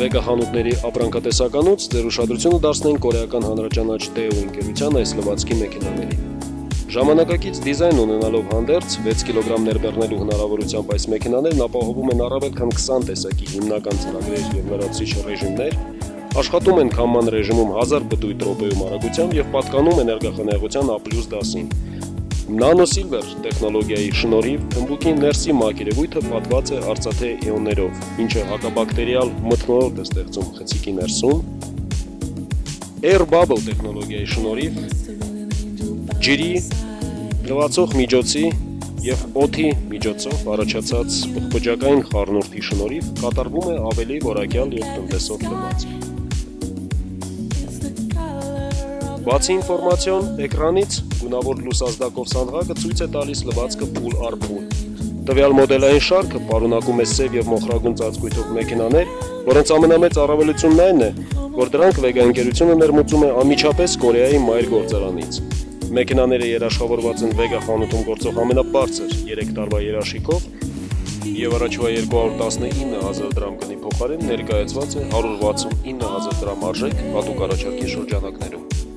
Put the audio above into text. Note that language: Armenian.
Վեգա խանութների ապրանքատեսականուց ձեր ուշադրությունը դարձնենք կորեական հանրաճանաչ Daewoo ընկերության այս լվացքի մեքենաներին։ Ժամանակակից դիզայն ունենալով հանդերձ 6 կիլոգրամ ներբեռնելու հնարավորությամբ այս մեքենաներն ապահովում են առավել քան 20 տեսակի հիմնական ծրագրեր եւ լրացուցիչ ռեժիմներ, աշխատում են քամման ռեժիմում 1000 բտույտ րոպեում արագությամբ եւ պատկանում էներգախնայողության A+ դասին։ Silver տեխնոլոգիայի շնորհիվ թմբուկի ներսի մակերևույթը պատված է արծաթե իոններով, ինչը հակաբակտերիալ մթնոլորտ է ստեղծում խցիկի ներսում։ Air Bubble տեխնոլոգիայի շնորհիվ ջրի լվացող միջոցի եւ օդի միջոցով առաջացած բջջակային խառնուրդի շնորհիվ կատարվում է ավելի որակյալ եւ տնտեսող լվացք։ Բացի ինֆորմացիոն էկրանից գունավոր լուսազդակով սանդղակը ցույց է տալիս լվացքը pull ar pull։ Տվյալ մոդելային շարքը պարունակում է սև եւ մոխրագույն ծածկույթով մեքենաներ, որոնց ամենամեծ առավելությունն այն է, որ դրանք Vega ընկերությունը ներմուծում է անմիջապես Կորեայի մայր գործարանից։ Մեքենաները երաշխավորված են Vega խանութում գործող ամենաբարձր 3 տարվա երաշիկով եւ առաջվա 219000 դրամ գնի փոխարեն ներկայացված է 169000 դրամ արժեք հատուկ առաջարկի շրջանակներում։